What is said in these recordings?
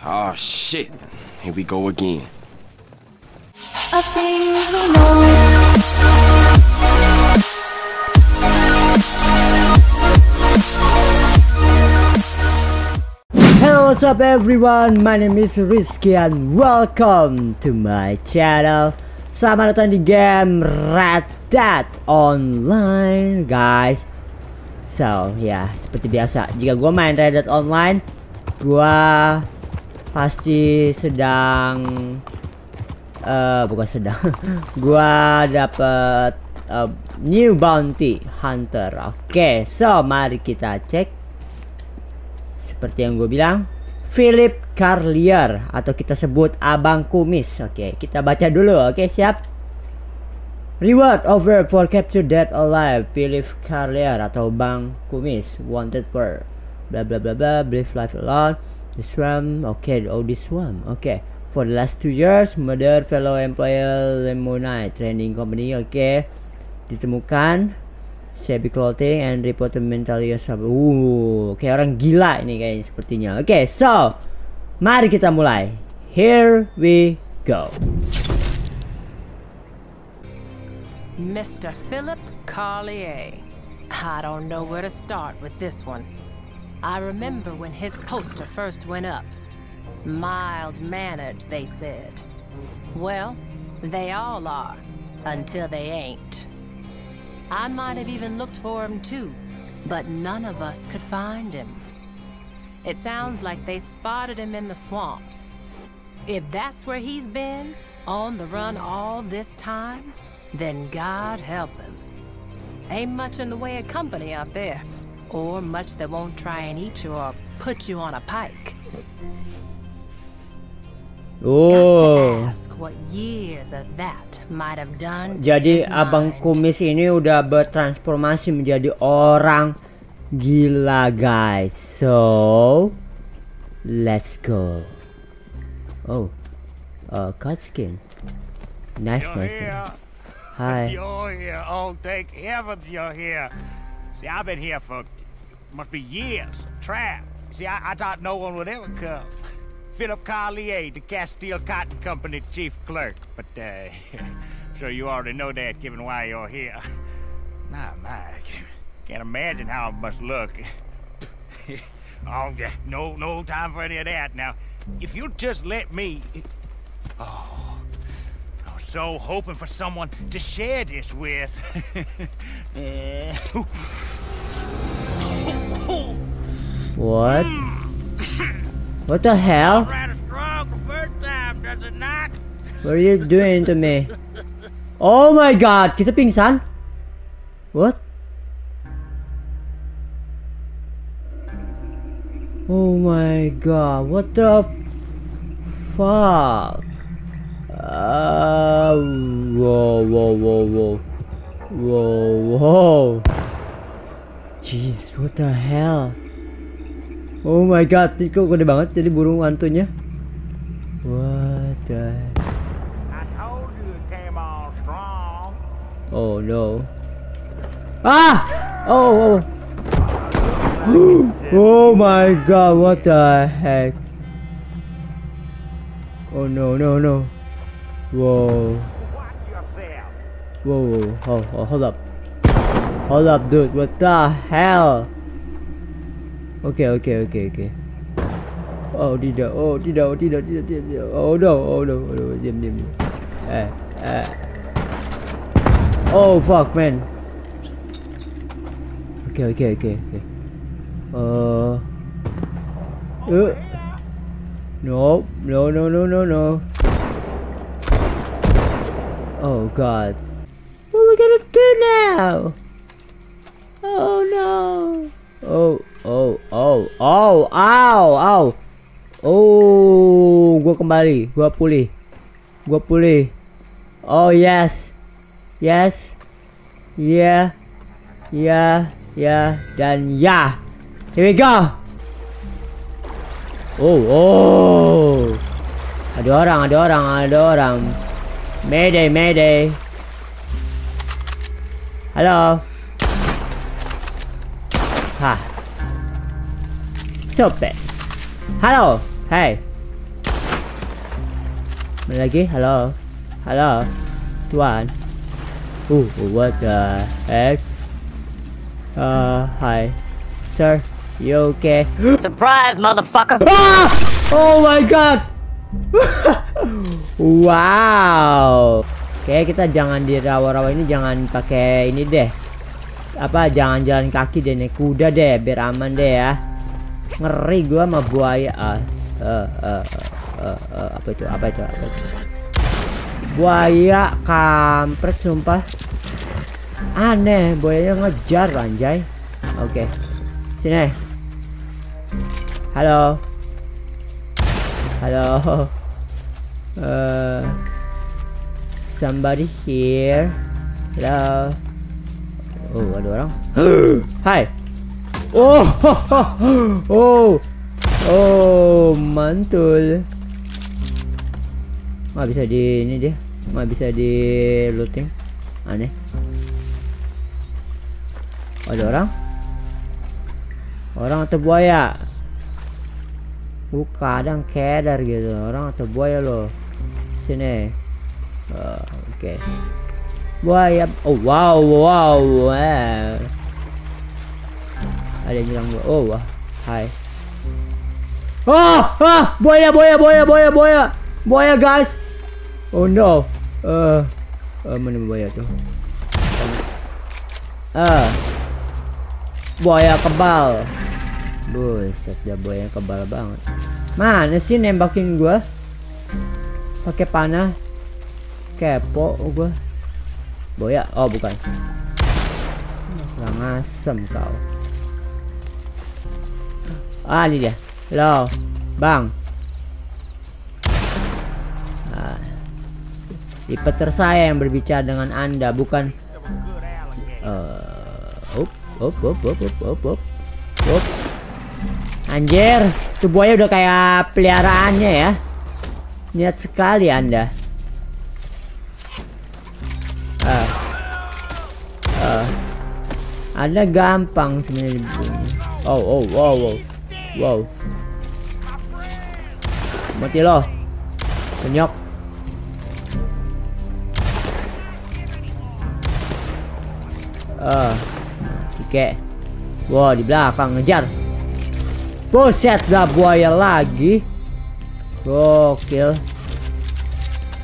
Oh shit. Here we go again. of things we know. Hello, what's up everyone? My name is Rizky and welcome to my channel. Selamat datang di game Red Dead Online, guys. So, ya, seperti biasa, jika gua main Red Dead Online, gua pasti sedang eh bukan sedang. gua dapet eh, new bounty hunter. Oke, so mari kita cek. Seperti yang gue bilang Philip Carlier atau kita sebut Abang Kumis. Oke kita baca dulu. Oke siap? Reward over for capture dead alive Philip Carlier atau Bang Kumis. Wanted for bla bla bla bla live life alone the swam oke oh the swam oke for the last two years murder fellow employer Lemonade training company oke ditemukan shabby clothing and reported mentally unstable. Uh, kayak orang gila ini kayaknya sepertinya. Oke, okay, so mari kita mulai. Here we go. Mr. Philip Carlier. I don't know where to start with this one. I remember when his poster first went up. Mild mannered, they said. Well, they all are, until they ain't. I might have even looked for him too, but none of us could find him. It sounds like they spotted him in the swamps. If that's where he's been, on the run all this time, then God help him. Ain't much in the way of company out there, or much that won't try and eat you or put you on a pike. Oh. ask what years of that might have done to Jadi his Abang mind. Kumis ini udah bertransformasi menjadi orang gila, guys. So, let's go. Oh. Uh, cut skin. Nice, You're nice. here. nice. Hi. You're here. Oh, thank heavens you're here. See, I've been here for must be years. Trapped. See, I, I thought no one would ever come. Philip Carlier, the Castile Cotton Company chief clerk. But uh, I'm sure you already know that, given why you're here. Nah, my, can't imagine how it must look. oh, no, no time for any of that. Now, if you'll just let me. Oh, so hoping for someone to share this with. What? What the hell? rather strong the first time, does it not? What are you doing to me? Oh my god, kita pingsan? What? Oh my god, what the fuck? Uh, whoa, whoa, whoa, whoa. Whoa, whoa. Jeez, what the hell? Oh my god, kok gede banget jadi burung hantunya. What the I told you it came on strong. Oh no. Ah! Oh, oh. oh my god, what the heck? Oh no, no, no. Whoa. Whoa, whoa. Oh, oh, hold up. Hold up, dude. What the hell? Okay, okay, okay, okay. Oh, đi đâu? Oh, đi đâu? Đi đâu? Đi đâu? Đi đâu? Oh no, oh no, oh no. diêm, diêm, diêm. Eh, eh. Oh, fuck, man. Okay, okay, okay, okay. Uh. Uh. No, no, no, no, no, no. Oh God. What are we gonna do now? Oh no. Oh, oh, oh, oh, ow, ow. Oh, gua kembali, gua pulih. Gua pulih. Oh yes. Yes. Yeah. Yeah, yeah, dan ya. Here we go. Oh, oh. Ada orang, ada orang, ada orang. Mayday, mayday. Hello. Ha. Stop it. Halo. Hey. Mana lagi? Halo. Halo. Tuan. Uh, what the heck? Uh, hi. Sir, you okay? Surprise, motherfucker! Ah! Oh my god. wow. Oke, kita jangan di rawa-rawa ini jangan pakai ini deh. Apa jangan jalan kaki deh naik kuda deh biar aman deh ya. Ngeri gua sama buaya. Eh, eh, eh, eh, apa itu? Apa itu? Apa itu? Buaya kampret sumpah. Aneh, buayanya ngejar anjay. Oke. Sini. Halo. Halo. Uh, somebody here. Hello. Oh, ada orang. Hai. Oh, oh, oh, mantul. Nggak bisa di ini dia, nggak bisa di looting. Aneh. Ada orang? Orang atau buaya? Gue kadang kedar gitu orang atau buaya lo sini. Oh, oke. Buaya oh wow wow wow. Ada yang bilang oh wah hai ah ah buaya buaya buaya buaya buaya buaya guys. Oh no. Eh uh, mana buaya tuh ah buaya kebal. Buset, dah buaya kebal banget. Mana sih nembakin gua? Pakai panah. Kepo gua. Boya, oh bukan. Kurang asem kau. Ah, ini dia. Halo, Bang. Ah. Repeater saya yang berbicara dengan Anda, bukan uh, up, up, up, up, up, up, up. Up. Anjir, tuh buaya udah kayak peliharaannya ya. Niat sekali Anda. Ah. Ah. Anda gampang sebenarnya. Oh, oh, wow, wow. Wow. Mati lo. Penyok. Ah. Oke. Wow, di belakang ngejar. Buset dah buaya lagi Gokil.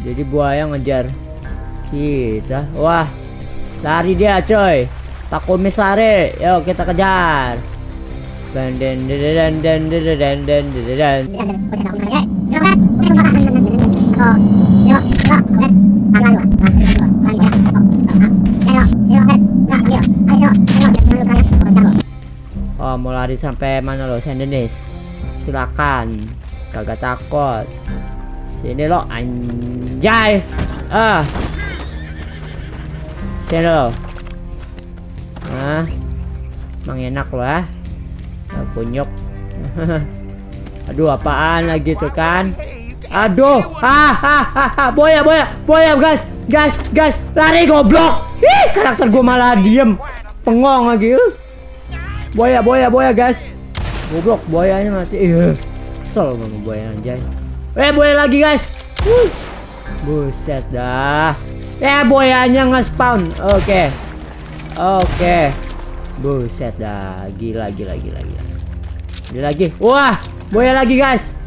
Jadi buaya ngejar kita. Wah, lari dia coy. Pak kumis lari. Yuk kita kejar. Dan dan dan dan dan dan dan. Oh mau lari sampai mana lo, Sandenis? Silakan Kagak takut. Sini lo anjay. Ah. Sini lo. Ah. Emang enak lo ah. Kunyuk Aduh apaan lagi tuh kan? Aduh. Hahaha Boya boya Boya guys Guys guys Lari goblok. Ih karakter gue malah diem. Pengong lagi uh. Boya, boya, boya guys. Goblok, boyanya mati. Iya. Kesel sama boya anjay. Eh, boya lagi guys. Wuh. Buset dah. Eh, boyanya nge-spawn. Oke. Oke. Okay. Buset dah. Gila, gila, gila, gila. Gila lagi. Wah, boya lagi guys.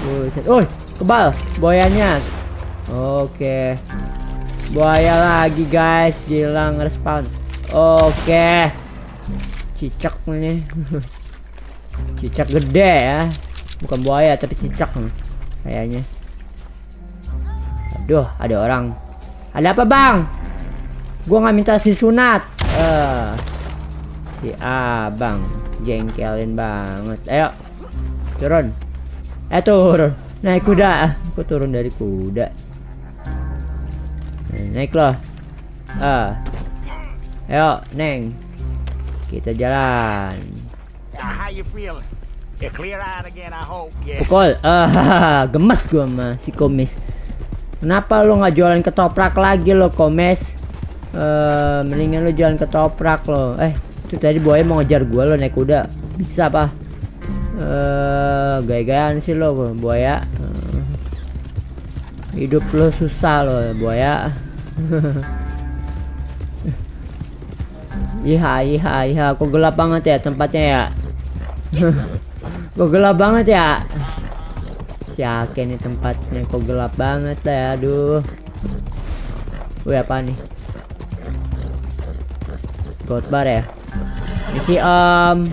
Buset. Oh, kebal boyanya. Oke. Buaya lagi guys. Gila nge-spawn. Oke. Cicak ini cicak gede ya bukan buaya tapi cicak. Kayaknya. Aduh ada orang. Ada apa bang? Gua nggak minta si sunat. Uh, si abang. Jengkelin banget. Ayo. Turun. Eh turun. Naik kuda. Aku turun dari kuda. Naik loh uh. ayo neng. Kita jalan. Pukul. Ah, gemes gua sama si Komis. Kenapa lo nggak jualan ketoprak lagi lo Komes? Uh, mendingan lo jualan ketoprak lo. Eh, itu tadi buaya mau ngejar gua lo naik kuda. Bisa apa? Eh, uh, gaya-gayaan sih lo buaya. Uh, hidup lo susah lo buaya Iha iha iha kok gelap banget ya tempatnya ya kok gelap banget ya? Siake nih tempatnya kok gelap banget ya aduh. Wih apa nih? God bar ya? Misi om.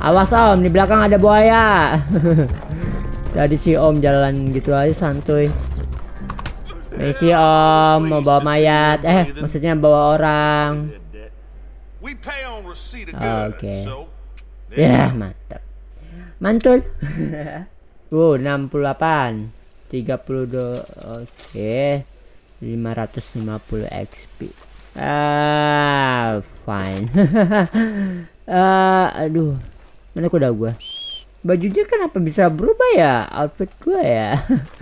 Awas om di belakang ada buaya. Tadi si om jalan gitu aja santuy. Misi om mau bawa mayat. Eh maksudnya bawa orang. Goods, okay. Ya mantap Mantul. Wow 68 32 Oke. 550 XP Ah fine. Ah, Aduh. Mana kuda gua? Bajunya kenapa bisa berubah ya? Outfit gua ya?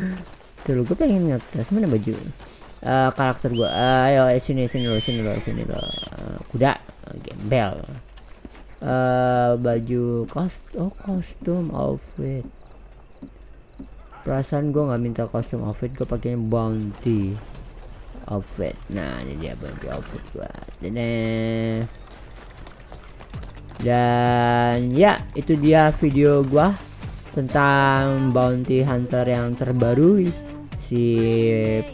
Tuh gue pengen ngetes Mana baju. Eh, Karakter gua. Ayo sini sini lo sini lo sini lo. Eh, Kuda. Gembel eh baju kost oh kostum outfit. Perasaan gue nggak minta kostum outfit gue pakai bounty outfit. Nah ini dia bounty outfit gue dan dan ya itu dia video gua tentang bounty hunter yang terbaru si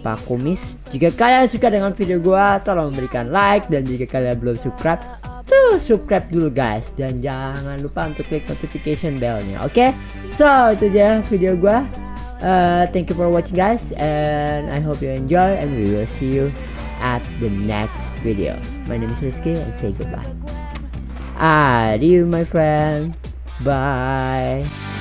Pak Kumis. Jika kalian suka dengan video gua tolong berikan like dan jika kalian belum subscribe tuh subscribe dulu guys. Dan jangan lupa untuk klik notification bellnya oke? So itu dia video gua. Uh, thank you for watching guys. And I hope you enjoy and we will see you at the next video. My name is Rizky and say goodbye. Adieu my friend. Bye